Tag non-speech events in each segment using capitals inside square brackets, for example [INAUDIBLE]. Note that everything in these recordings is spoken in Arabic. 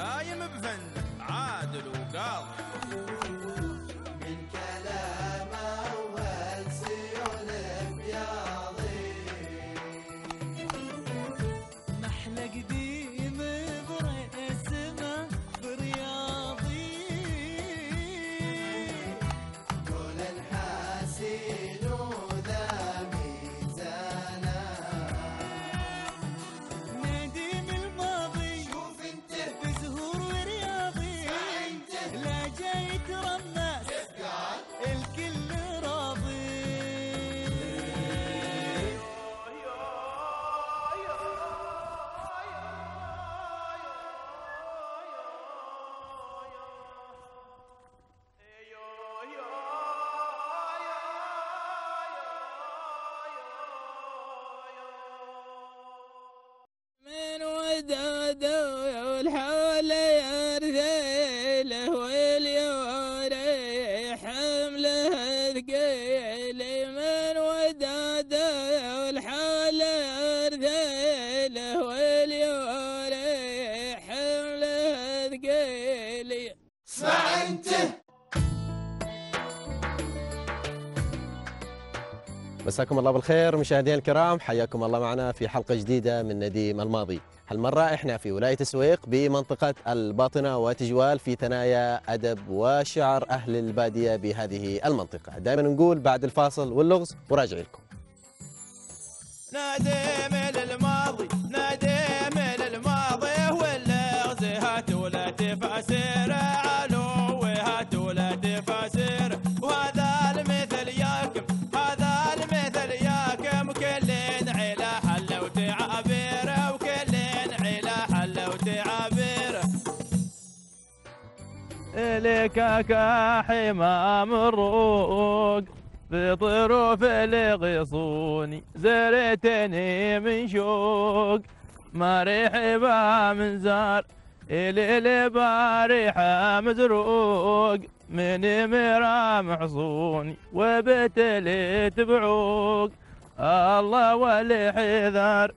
I am a vendor. ثقيل اسمع انت مساكم الله بالخير مشاهدينا الكرام حياكم الله معنا في حلقة جديدة من نديم الماضي. هالمرة إحنا في ولاية السويق بمنطقة الباطنة وتجوال في ثنايا أدب وشعر أهل البادية بهذه المنطقة. دائما نقول بعد الفاصل واللغز وراجع لكم. تفاسر علو هات ولا تفاسر وهذا المثل ياكم هذا المثل ياكم. كل علا حل وتعابير وكل علا حل وتعابير إليك كحمام الروق في طروف الغصون زرتني من شوق. ما ريحبها من زار إلي البارحة مزروق من مرام حصوني وبتليت بعوق الله والحذر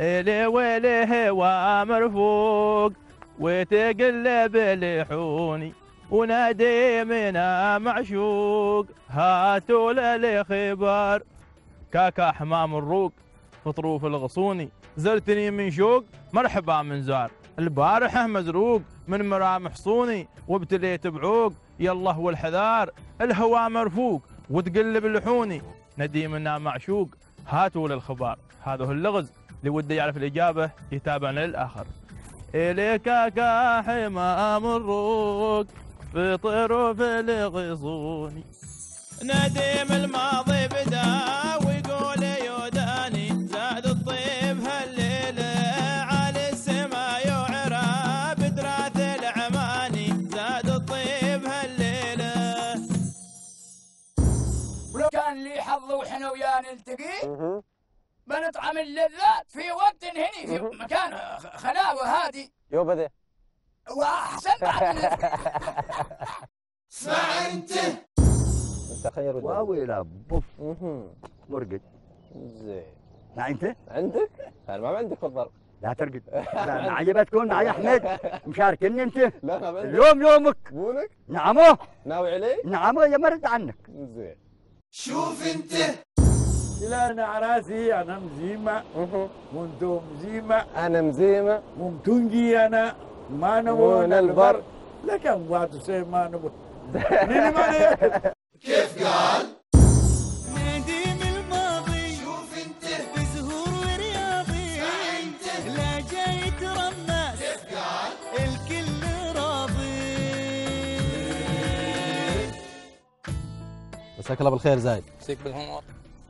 إلي والهوى مرفوق وتقلب لحوني ونادي منا معشوق. هاتوا للخبار كاكا حمام الروق في طروف الغصوني زرتني من شوق. مرحبا من زار. البارحة مزروق من مرام حصوني وابتليت بعوق يالله والحذار الهوى مرفوق وتقلب لحوني نديمنا معشوق هاتوا للخبار. هذا هو اللغز اللي وده يعرف الإجابة يتابعنا للآخر. إليك كحمام الروق في طروف الغصون نديم الماضي بدا وحنا وياه نلتقي؟ بنطعم اللذات في وقت هني في مكان خلاوة هادي. يو بذي وأحسن بعد [LAUGHS] من- اسمع أنت تخير ودور واويلا بوف. مهم. مرقد. زين. لا أنت؟ عندك؟ أنا ما عندك في الضرب لا ترقد. [LAUGHS] لا ما عجبتكم معي أحمد. مشاركني أنت. لا ما اليوم يومك. نعمه. ناوي علي؟ نعمه يا مرد عنك. زين. شوف أنت. لا أنا عراسي أنا مزيمة. وأنتم مزيمة. أنا مزيمة. ممتنجي أنا. ما مون نبون البر. لكن واتو سي ما نبون. [LAUGHS] كيف قال؟ نديم الماضي. شوف أنت. بزهور ورياضي. انت لا جاي ترمس كيف قال؟ الكل راضي. مساك الله بالخير زايد. مسيك بالهمور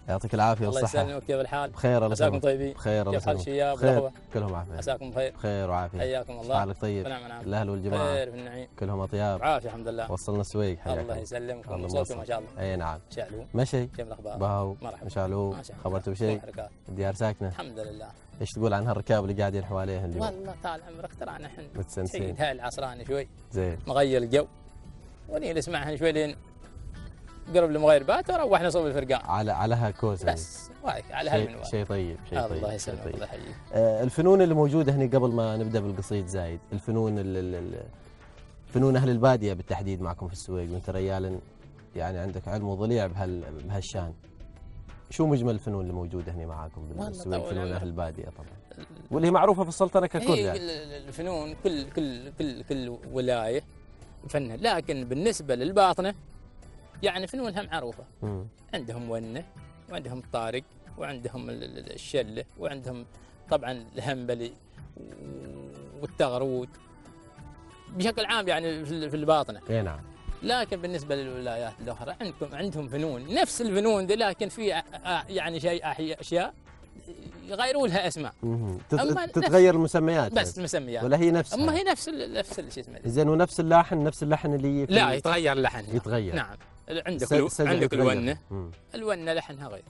يعطيك العافية الله والصحة. يسلمك كيف الحال؟ بخير الله عساكم يسلمك طيبين؟ بخير الله كيف حال يسلمك الشياب بخير كلهم عافية. عساكم بخير بخير وعافية. حياكم الله. حالك طيب؟ ونعم ونعم الأهل والجماعة. خير في النعيم. كلهم أطياب. عافية الحمد لله. وصلنا السويق حياك الله يسلمكم. الله موصل. ما شاء الله. أي نعم. شعلو مشي؟ كيف الأخبار؟ باهو. مرحبا. مشعلو الله. خبرته بشيء؟ الديار ساكنه الحمد لله. إيش تقول عن هالركاب اللي قاعدين حواليها اليوم؟ والله طال عمرك ترانا إحنا متسنسين. هاي العصراني شوي. زين. مغير الجو. وني نسمعها شوي لين قرب المغيربات وروحنا صوب الفرقان. على على هالكوس يعني. بس وايك على هالمنوال. شيء طيب شيء طيب الله يسلمك طيب. الله يحييك. آه، الفنون اللي موجودة هنا قبل ما نبدأ بالقصيد زايد الفنون ال- ال- ال- فنون أهل البادية بالتحديد معكم في السويق. وأنت ريال يعني عندك علم وضليع بهال بهالشان. شو مجمل الفنون اللي موجودة هنا معاكم بالسويق؟ فنون. أهل البادية طبعا. واللي هي معروفة في السلطنة ككل هي يعني. ال- ال- الفنون كل كل كل كل ولاية فنها لكن بالنسبة للباطنة يعني فنونها معروفة. مم. عندهم ونه وعندهم الطارق وعندهم ال- ال- الشلة وعندهم طبعا الهمبلي والتغرود بشكل عام يعني في ال- في الباطنة. إي نعم. لكن بالنسبة للولايات الأخرى عندكم عندهم فنون. نفس الفنون دي لكن في يعني شيء أشياء يغيروا لها أسماء. أما تتغير المسميات بس مسميات. ولا هي نفسها. أما هي نفس نفس شو اسمه. زين ونفس اللحن نفس اللحن اللي في لا يتغير اللحن يتغير. نعم. عندك س- ألو... سجع عندك. الونة. الونة لحنها غير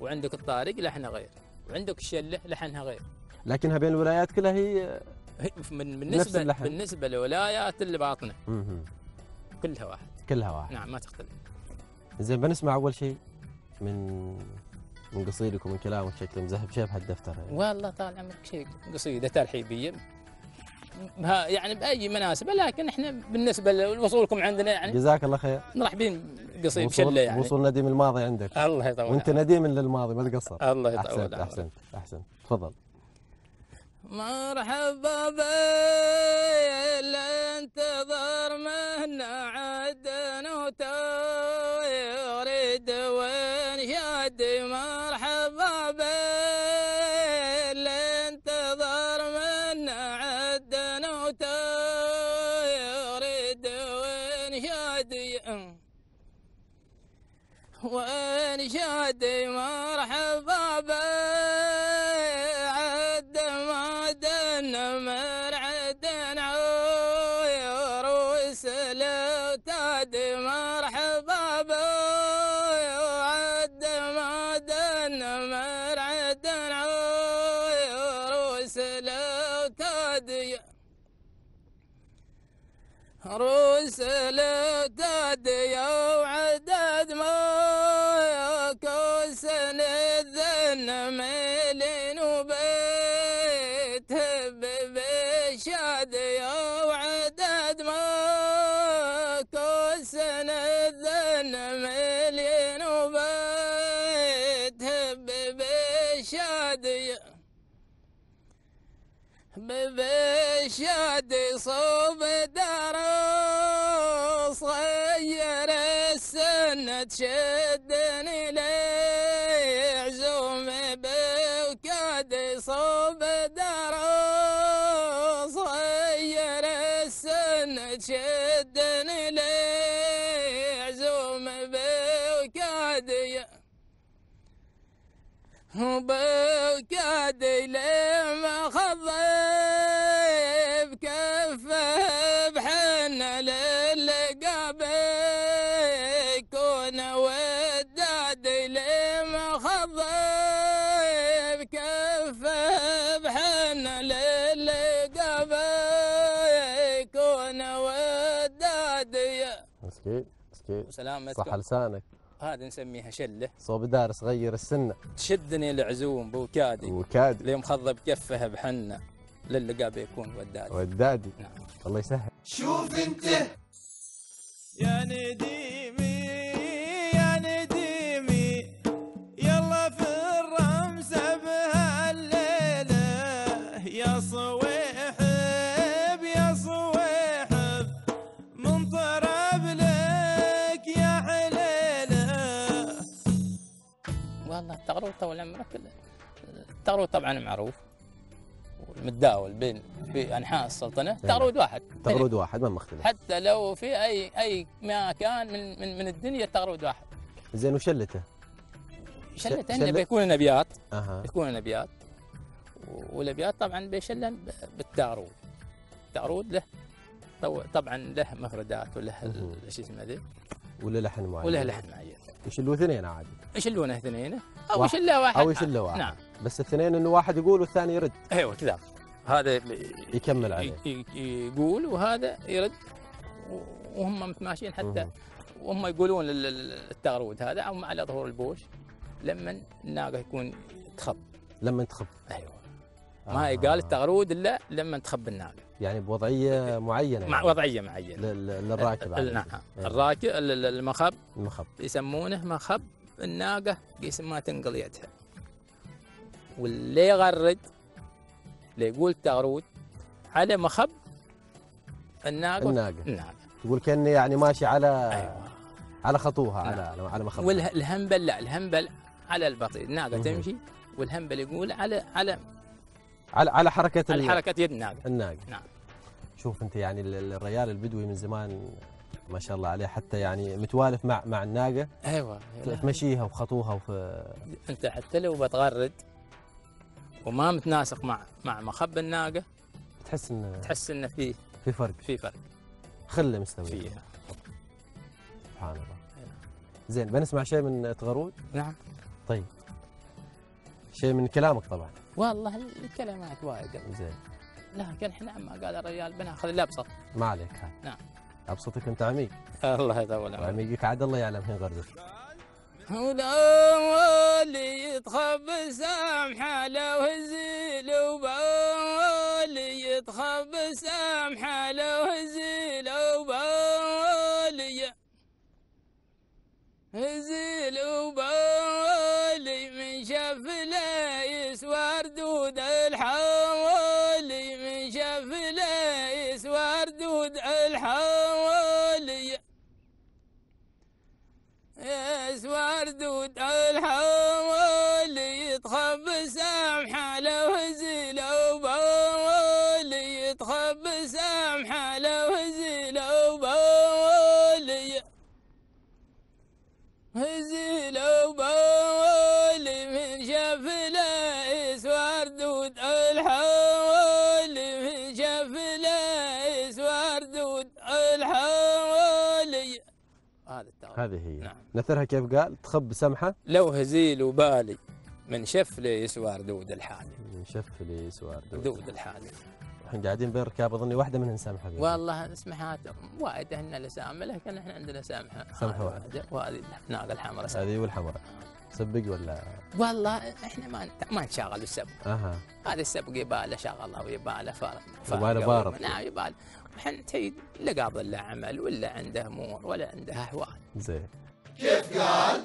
وعندك الطارق لحنها غير وعندك الشله لحنها غير لكنها بين الولايات كلها هي من بالنسبة اللحن. بالنسبة لولايات اللي باطنة. كلها واحد كلها واحد نعم ما تختلف زين بنسمع أول شيء من من قصيدك ومن كلامك شكله مذهب شيء بهالدفتر يعني. والله طال عمرك شيء قصيدة ترحيبيه يعني بأي مناسبة لكن إحنا بالنسبة لوصولكم عندنا يعني جزاك الله خير. مرحبين قصيد وصول, بشله يعني. وصول نديم الماضي عندك. الله يطول وأنت. نديم للماضي ما تقصر. الله يطول أحسنت. أحسنت أحسنت. تفضل. مرحبا بي انتظر مهنا عدن وتريد شادي وين شادي مرحبا بشادي وعدد ما كوسن الذن ميلين وبيت هب بشادي ببشادي صوب دار صغير السنة تشدني لي عزوم بوكادي صوب دار بوكادي لما خضب كفه بحنا للقاب يكون ودادي لما خضب كفه بحنا للقاب يكون ودادي مسكين أوكي صح وسلامتكم لسانك. هذه نسميها شلة. صوب دارس غير السنة تشدني العزوم بوكادي وكاد ليه مخضب كفه بحنه للقى بيكون وداد. ودادي. نعم. الله يسهل. شوف انت. يا نديمي طول عمرك التغرود طبعا معروف. والمتداول بين في انحاء السلطنه تغرود واحد. تغرود واحد ما مختلف. حتى لو في اي أي مكان من من, من الدنيا تغرود واحد. زين وشلته؟ شلة- عندنا بيكون نبيات. أها. بيكون نبيات. والأبيات طبعا بيشلن بالتغرود التغرود له طبعا له مفردات وله شو اسمه ذي؟ ولا لحن معين. وله لحن معين. يشلوا اثنين عادي. يشلونه اثنين أو. يشله واحد. أو يشلوا واحد. نعم. بس الاثنين إنه واحد يقول والثاني يرد. أيوه كذا. هذا يكمل عليه. يقول وهذا يرد. وهم متماشيين حتى. وهم يقولون التغرود هذا أو على ظهور البوش لما الناقة يكون تخب. لما تخب. أيوه. ما آه. يقال التغرود إلا لما تخب الناقة. يعني بوضعية معينة مع يعني. وضعية معينة. لل- للراكب. نعم. إيه. الراكب ال- ال- المخب المخب. يسمونه مخب. الناقة قيس ما تنقل يدها. واللي يغرد اللي يقول تغرود على مخب الناقة الناقة. الناقة. تقول كاني يعني ماشي على أيوه. على خطوها نعم. على على مخب والهنبل لا الهنبل على البطيء. الناقة مهم. تمشي والهنبل يقول على على على على حركة ال- على حركة يد الناقة. الناقة. نعم. شوف انت يعني ال- ال- الريال البدوي من زمان ما شاء الله عليه حتى يعني متوالف مع مع الناقة. أيوه. تمشيها وخطوها وفي أنت حتى لو بتغرد وما متناسق مع مع مخب الناقة تحس إن تحس انه في في فرق. في فرق. خله مستوي فيها. سبحان الله. زين بنسمع شيء من تغرود؟ نعم. طيب. شيء من كلامك طبعا. والله الكلمات وايد. زين. لكن إحنا ما قال الرجال بناخذ الابسط ما عليك هذا. نعم. أبسطك أنت عميق. الله يطول عمرك. وعميقك عاد الله يعلم حين غردك ولي يتخب سامحة لو هزيل وبالي يتخب سامحة لو هزيل وبالي هزيل هذه هي. نعم. نثرها كيف قال؟ تخب سمحة. لو هزيل وبالي من شف لي يسوى ردود الحالي من شف لي سوار ردود الحالي إحنا قاعدين بين ركاب أظني واحدة سمحه بيقول. والله اسمها وايد إحنا لسامه لكن إحنا عندنا سامحة. سمحة هذه واحدة. وهذه الناقه الحمراء سمحة. هذه والحمراء. سبق ولا؟ والله إحنا ما ما نشغل السبق. أها. هذا السبق يباله شغله ويباله فرق يباله بارد. نعم يباله. إحنا تجي لا قاضي له عمل ولا عنده امور ولا عنده احوال زين. كيف قال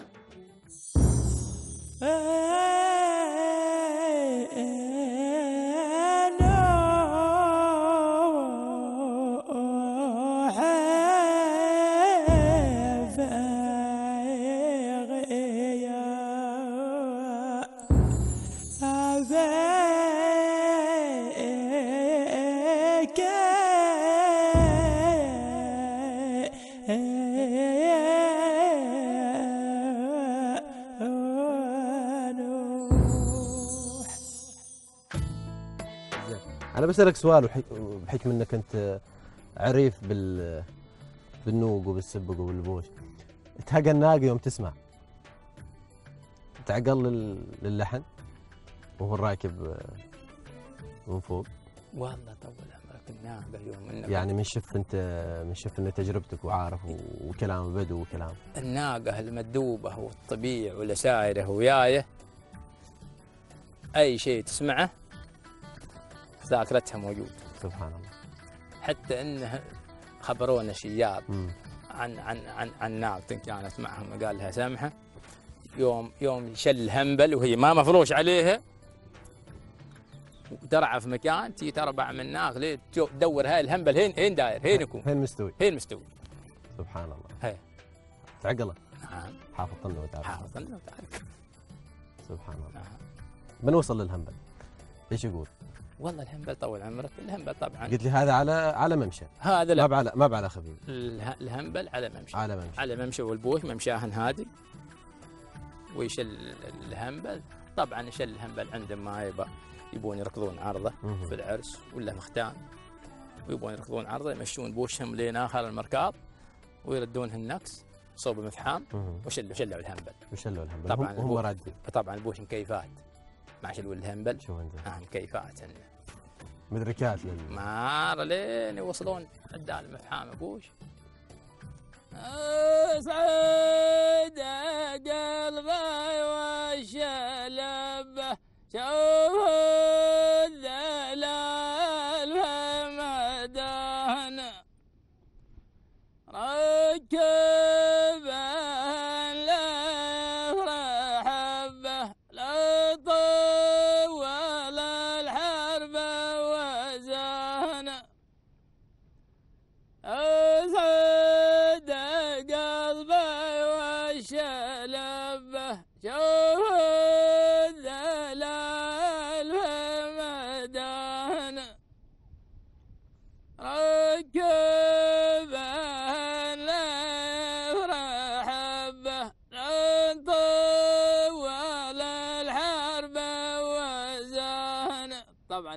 زين أنا بسألك سؤال بحكم انك أنت عريف بال بالنوق وبالسبق وبالبوش. تهقى الناقه يوم تسمع. تعقل لل- للحن وهو الراكب آه، من فوق. والله طول عمرك الناقه يوم النقل يعني من شف انت من شف ان تجربتك وعارف وكلام بدو وكلام. الناقة المدوبة والطبيع والسايره ويايه أي شيء تسمعه ذاكرتها موجودة. سبحان الله. حتى انه خبرونا شياب. عن عن عن عن ناقة كانت معهم قال لها سامحة. يوم يوم شل الهنبل وهي ما مفروش عليها وترعى في مكان تي تربع من تشوف- تدور هاي الهنبل هين هين داير هين يكون. هين مستوي. هين مستوي. سبحان الله. هي. تعقله نعم. حافظ طنه وتعرف. حافظ لو تعرف سبحان الله. نعم. بنوصل للهنبل إيش يقول؟ والله الهنبل طول عمرك الهنبل طبعا. قلت لي هذا على على ممشى. هذا ما لا بعلى ما بعلى خفيف اله- الهنبل على ممشى. على ممشى. على ممشى والبوش ممشاهن هادي. ويشل الهنبل طبعا يشل الهنبل عندهم؟ ما يبون يركضون عرضه. في العرس ولا مختان. ويبون يركضون عرضه يمشون بوشهم لين آخر المركاض ويردونها النكس صوب مفحام. وشلوا شلوا الهنبل وشلوا الهنبل طبعاً هم, هم هو- رادين. طبعا البوش مكيفات مع شلوا الهنبل شوف انت آه مكيفات هن. مدركات مار لين يوصلون. عدال مفحام بوش اسعد قلبي والشلبه شوف الذلال فمدان ركب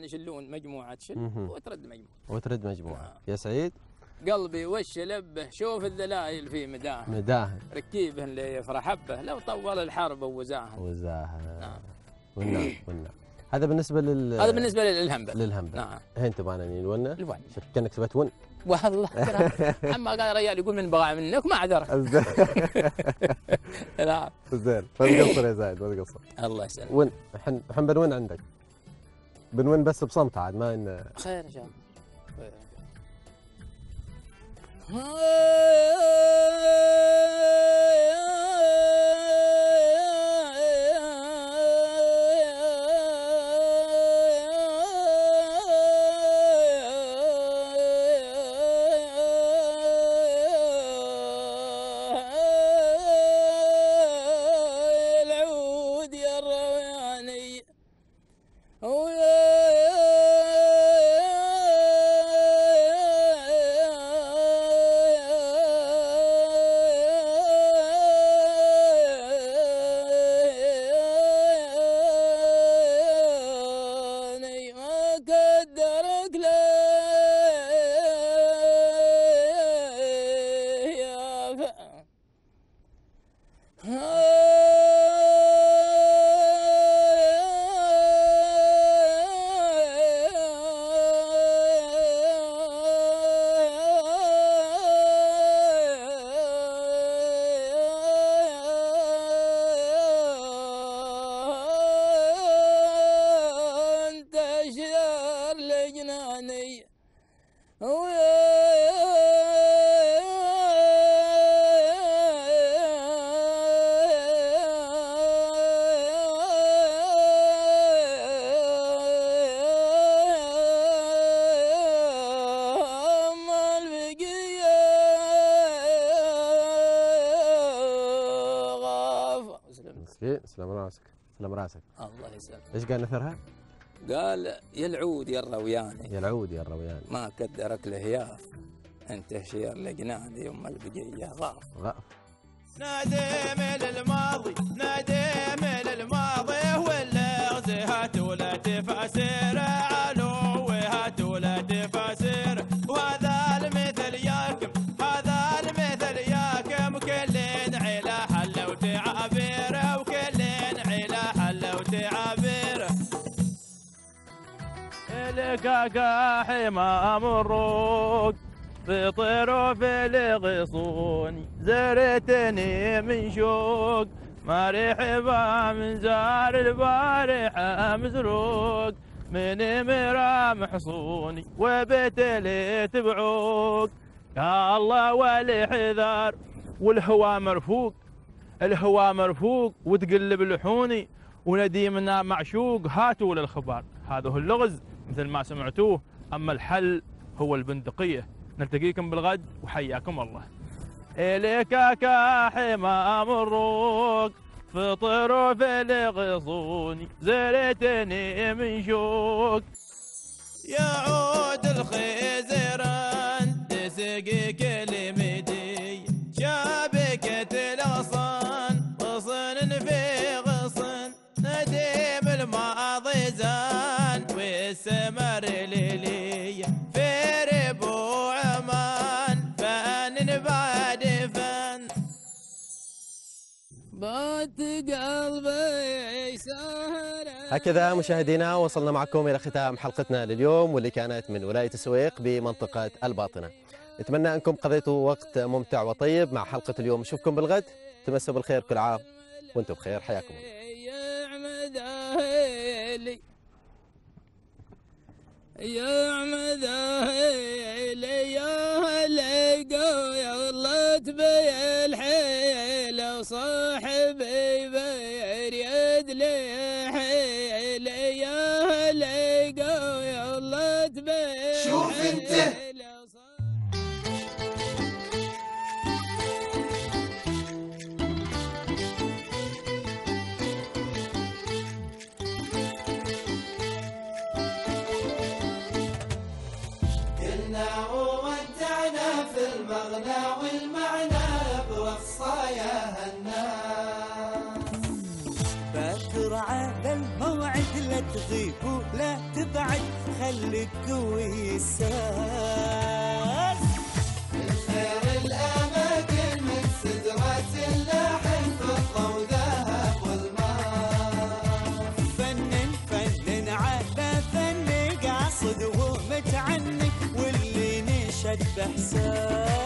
يشلون مجموعة شل مهم. وترد مجموعة. وترد مجموعة. يا سعيد؟ قلبي وش لبه شوف الذلايل في مداه مداهن. ركيبه اللي يفرح به لو طول الحرب وزاها وزاهن نعم. والنعم والنعم هذا بالنسبة لل هذا بالنسبة للهنبل للهنبل نعم. هين تبغانا نلونا الون كأنك تبى تون والله [LAUGHS] أما قال ريال يقول من بغى منك ما عذرك لا [LAUGHS] زين. ما تقصر يا زايد ما تقصر الله يسلمك. ون الحين بنون عندك. بنون بس بصمت عاد ما إن خير ان شاء الله خير. سلام راسك الله يسلمك. إيش قال نثرها؟ قال يا العود يا الروياني. يا العود يا الرويان ما قدرك لهياف أنت شير لجناني يوم البقية. غاف غاف. نادم للماضي نادم للماضي واللغز هات ولا تفاسير الكاكا حمام الروق في في الغصون زرتني من شوق. ما رحبا من زار البارحة مزروق من مرام حصوني وبتليت بعوق يا الله والحذار والهوى مرفوق. الهوى مرفوق وتقلب لحوني. ونديمنا معشوق. هاتوا للخبار. هذا هو اللغز. مثل ما سمعتوه أما الحل هو البندقية. نلتقيكم بالغد وحياكم الله. إليك كحمام الروق فطر في الغصون زرتني من شوق. يعود الخزران تسقي قلبي هكذا مشاهدينا وصلنا معكم إلى ختام حلقتنا لليوم واللي كانت من ولاية السويق بمنطقة الباطنة. نتمنى أنكم قضيتوا وقت ممتع وطيب مع حلقة اليوم. نشوفكم بالغد. تمسوا بالخير كل عام وأنتم بخير. حياكم الله. يا عمد أهلي. يا هلي يا الله تبي الحيل صاحبي على الموعد لا تغيب ولا تبعد خليك كويساس خير الأماكن من اللحن فضة وذهب والماس فنن فنن على فن قاصد واللي نشد باحساس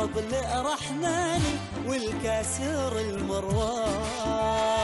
طبل رحماني والكاسر المرواح